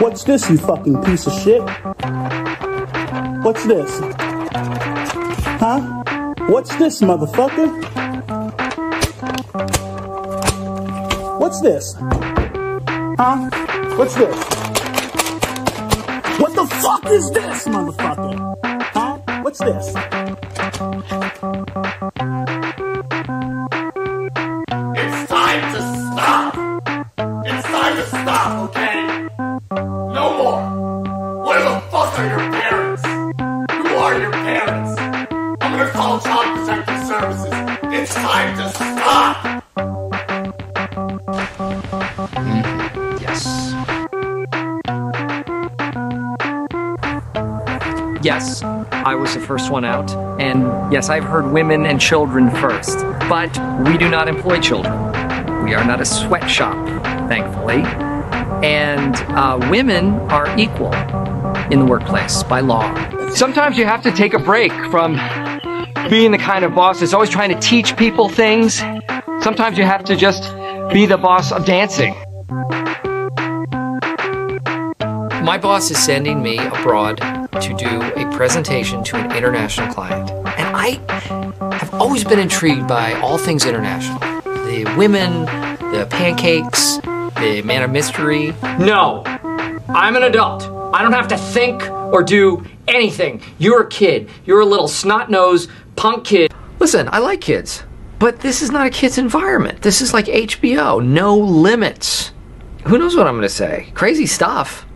What's this, you fucking piece of shit? What's this? Huh? What's this, motherfucker? What's this? Huh? What's this? What the fuck is this, motherfucker? Huh? What's this? Services. It's time to stop! Yes. Yes, I was the first one out. And yes, I've heard women and children first. But we do not employ children. We are not a sweatshop, thankfully. And uh, women are equal in the workplace by law. Sometimes you have to take a break from being the kind of boss that's always trying to teach people things. Sometimes you have to just be the boss of dancing. My boss is sending me abroad to do a presentation to an international client. And I have always been intrigued by all things international the women, the pancakes, the man of mystery. No, I'm an adult. I don't have to think or do anything. You're a kid. You're a little snot nosed punk kid. Listen, I like kids, but this is not a kid's environment. This is like HBO, no limits. Who knows what I'm gonna say? Crazy stuff.